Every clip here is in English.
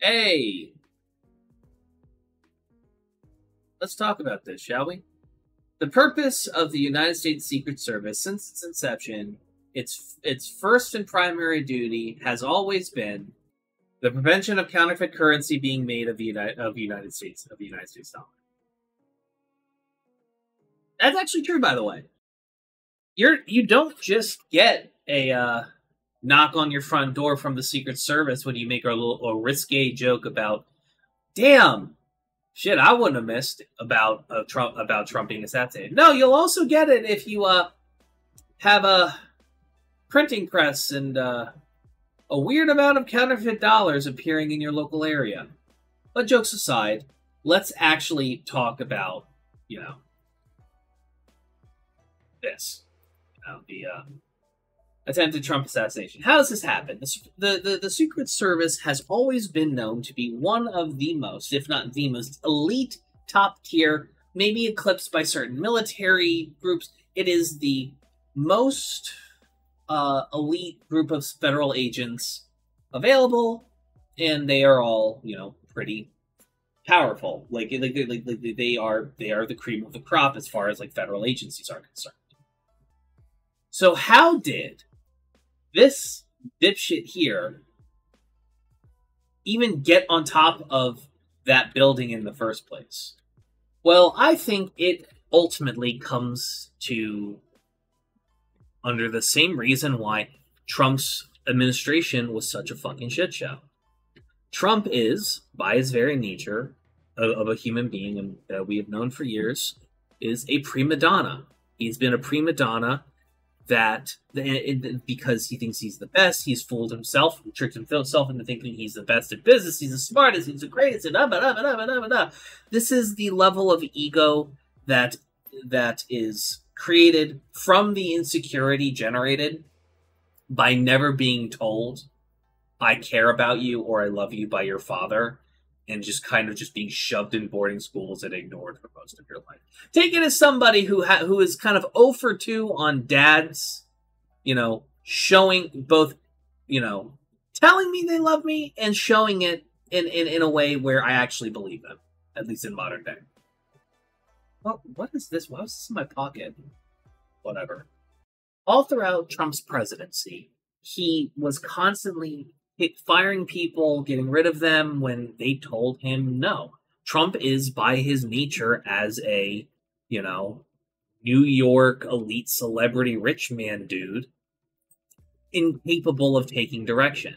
Hey! Let's talk about this, shall we? The purpose of the United States Secret Service since its inception, its its first and primary duty has always been the prevention of counterfeit currency being made of the United of the United States of the United States dollar. That's actually true, by the way. You're you don't just get a uh, knock on your front door from the Secret Service when you make a little a risque joke about, damn, shit, I wouldn't have missed about uh, Trump about Trump being assassinated. No, you'll also get it if you uh have a printing press and uh, a weird amount of counterfeit dollars appearing in your local area. But jokes aside, let's actually talk about you know this, know, the uh, attempted Trump assassination. How does this happen? The, the, the, Secret Service has always been known to be one of the most, if not the most, elite, top tier, maybe eclipsed by certain military groups. It is the most uh, elite group of federal agents available, and they are all, you know, pretty powerful. Like, like, like, like they are they are the cream of the crop as far as like federal agencies are concerned. So how did this dipshit here even get on top of that building in the first place? Well, I think it ultimately comes to under the same reason why Trump's administration was such a fucking shit show. Trump is, by his very nature of, of a human being and that we have known for years, is a prima donna. He's been a prima donna that because he thinks he's the best, he's fooled himself, tricked himself into thinking he's the best at business, he's the smartest, he's the greatest, and blah, blah, blah, blah, This is the level of ego that that is created from the insecurity generated by never being told I care about you or I love you by your father and just kind of just being shoved in boarding schools and ignored for most of your life. Take it as somebody who ha- who is kind of 0 for 2 on dads, you know, showing both, you know, telling me they love me and showing it in, in, in a way where I actually believe them, at least in modern day. Well, what is this? Why was this in my pocket? Whatever. All throughout Trump's presidency, he was constantly firing people, getting rid of them when they told him no. Trump is, by his nature, as a, you know, New York elite celebrity rich man dude, incapable of taking direction.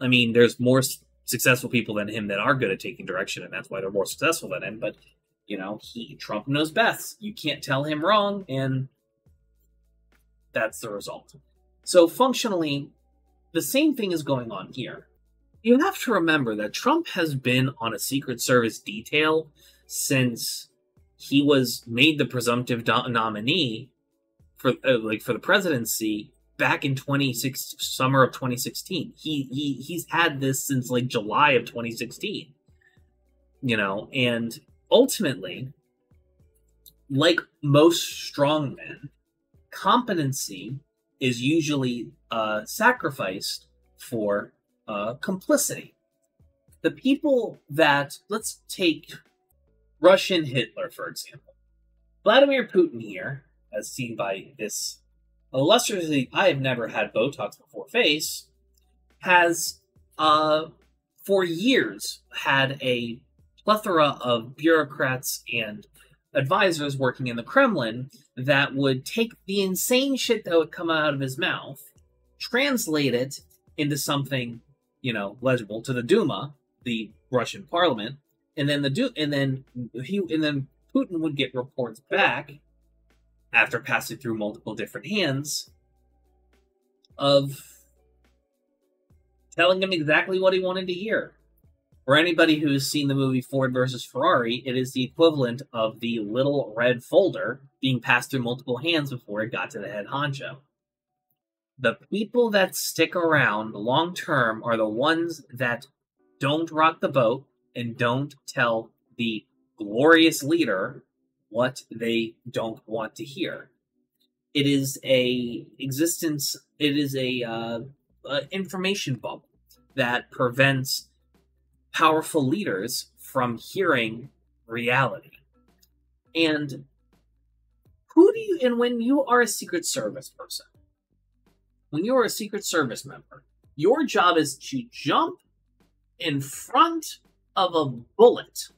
I mean, there's more successful people than him that are good at taking direction, and that's why they're more successful than him. But you know, he Trump knows best. You can't tell him wrong, and that's the result. So functionally, the same thing is going on here. You have to remember that Trump has been on a Secret Service detail since he was made the presumptive nominee for uh, like for the presidency back in 26 summer of 2016. He he he's had this since like July of 2016. You know, and ultimately like most strong men, competency is usually uh, sacrificed for uh, complicity. The people that, let's take Russian Hitler, for example. Vladimir Putin here, as seen by this illustriously, I have never had Botox before face, has uh, for years had a plethora of bureaucrats and advisors working in the Kremlin that would take the insane shit that would come out of his mouth, translate it into something, you know, legible to the Duma, the Russian parliament, and then the du- and then he and then Putin would get reports back after passing through multiple different hands of telling him exactly what he wanted to hear. For anybody who's seen the movie Ford versus Ferrari, it is the equivalent of the little red folder being passed through multiple hands before it got to the head honcho. The people that stick around long term are the ones that don't rock the boat and don't tell the glorious leader what they don't want to hear. It is a existence. It is a uh, information bubble that prevents powerful leaders from hearing reality. And who do you, and when you are a Secret Service person, when you are a Secret Service member, your job is to jump in front of a bullet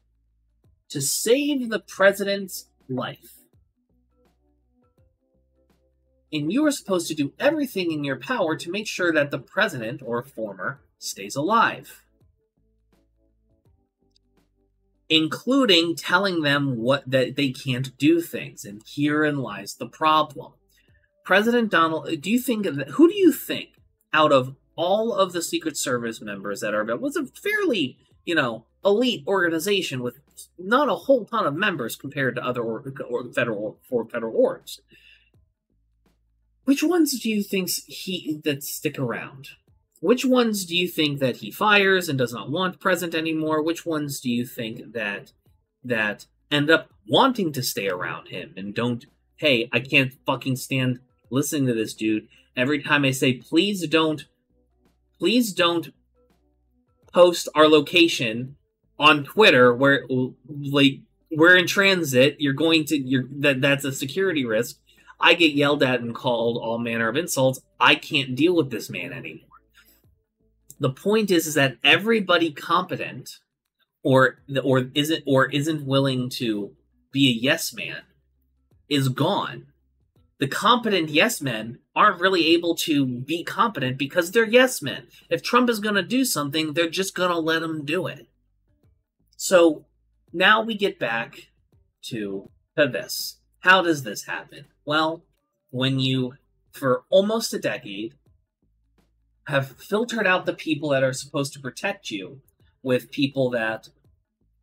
to save the president's life. And you are supposed to do everything in your power to make sure that the president or former stays alive. Including telling them what that they can't do things, and herein lies the problem. President Donald, uh, do you think who do you think out of all of the Secret Service members that are was a fairly you know elite organization with not a whole ton of members compared to other or, or federal for federal orgs. Which ones do you think he that stick around? Which ones do you think that he fires and does not want present anymore? Which ones do you think that that end up wanting to stay around him and don't hey, I can't fucking stand listening to this dude. Every time I say please don't please don't post our location on Twitter where like we're in transit, you're going to you're that that's a security risk. I get yelled at and called all manner of insults. I can't deal with this man anymore. The point is, is that everybody competent or the or isn't or isn't willing to be a yes man is gone. The competent yes men aren't really able to be competent because they're yes men. If Trump is going to do something, they're just going to let him do it. So now we get back to, this. How does this happen? Well, when you, for almost a decade, have filtered out the people that are supposed to protect you with people that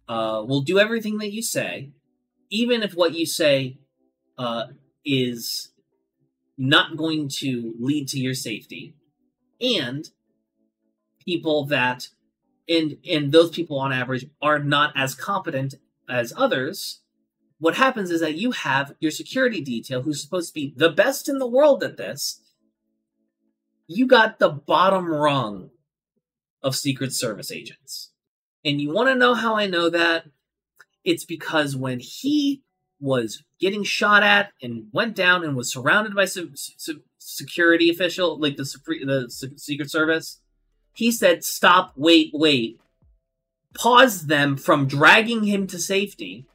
uh, will do everything that you say, even if what you say uh, is not going to lead to your safety, and people that and and those people on average are not as competent as others what happens is that you have your security detail who's supposed to be the best in the world at this. You got the bottom rung of secret service agents. And you want to know how i know that? It's because when he was getting shot at and went down and was surrounded by su- su- security official like the, the secret service. He said stop wait wait. Paused them from dragging him to safety.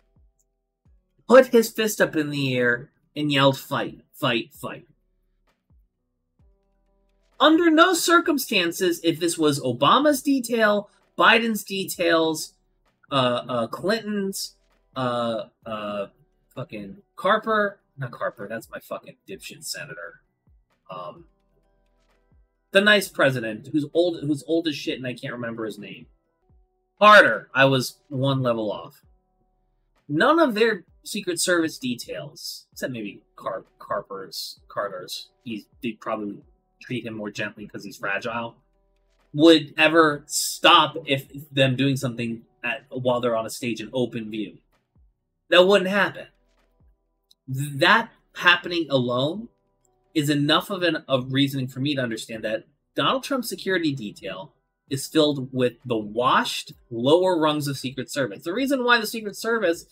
Put his fist up in the air and yelled, fight, fight, fight. Under no circumstances, if this was Obama's detail, Biden's details, uh, uh, Clinton's, uh, uh, fucking Carper, not Carper, that's my fucking dipshit senator. Um, the nice president who's old, who's old as shit, and I can't remember his name. Carter, I was one level off. None of their Secret Service details, except maybe Car- Carper's, Carter's, he's, they probably treat him more gently because he's fragile, would ever stop if them doing something at, while they're on a stage in open view. That wouldn't happen. That happening alone is enough of an reasoning for me to understand that Donald Trump's security detail is filled with the washed lower rungs of Secret Service. The reason why the Secret Service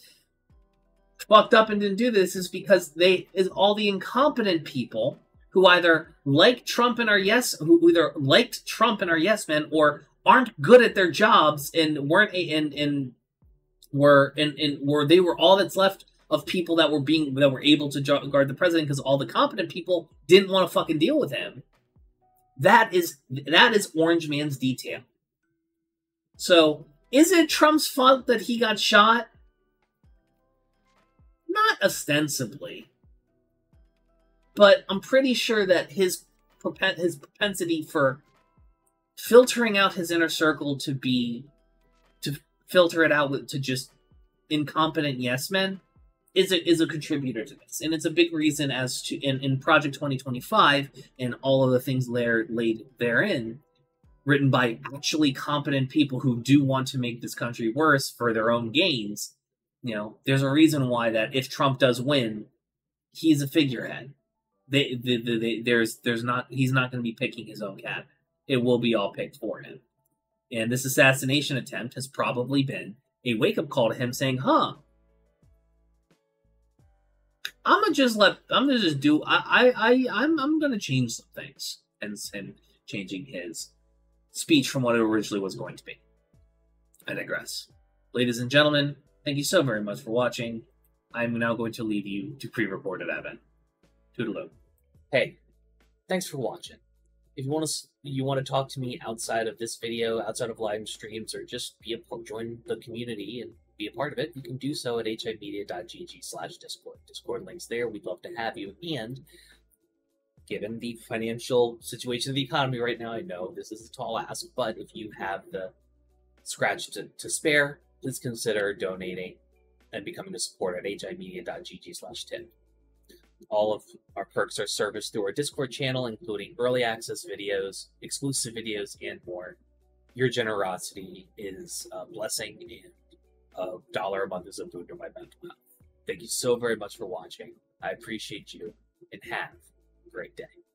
fucked up and didn't do this is because they is all the incompetent people who either like Trump and are yes who either liked Trump and are yes men or aren't good at their jobs and weren't and and were and, and were they were all that's left of people that were being that were able to guard the president because all the competent people didn't want to fucking deal with him. That is that is Orange Man's detail. So is it Trump's fault that he got shot? Not ostensibly. But I'm pretty sure that his his propensity for filtering out his inner circle to be to filter it out with to just incompetent yes men is a, is a contributor to this and it's a big reason as to in, in project 2025 and all of the things laid laid therein written by actually competent people who do want to make this country worse for their own gains you know, there's a reason why that if Trump does win, he's a figurehead. They, they, they, they there's there's not he's not going to be picking his own cat. It will be all picked for him. And this assassination attempt has probably been a wake up call to him saying, huh, I'm gonna just let I'm gonna just do I I, I I'm I'm gonna change some things and and changing his speech from what it originally was going to be. I digress. Ladies and gentlemen, thank you so very much for watching. I'm now going to leave you to pre-recorded Evan. Toodaloo. Hey, thanks for watching. If you want to you want to talk to me outside of this video, outside of live streams, or just be a join the community and be a part of it, you can do so at himedia.gg slash discord. Discord links there. We'd love to have you. And given the financial situation of the economy right now, I know this is a tall ask, but if you have the scratch to, to spare, please consider donating and becoming a supporter at himedia.gg slash tin. All of our perks are serviced through our Discord channel, including early access videos, exclusive videos, and more. Your generosity is a blessing, and a dollar a month is boon to my mental health. Thank you so very much for watching. I appreciate you, and have a great day.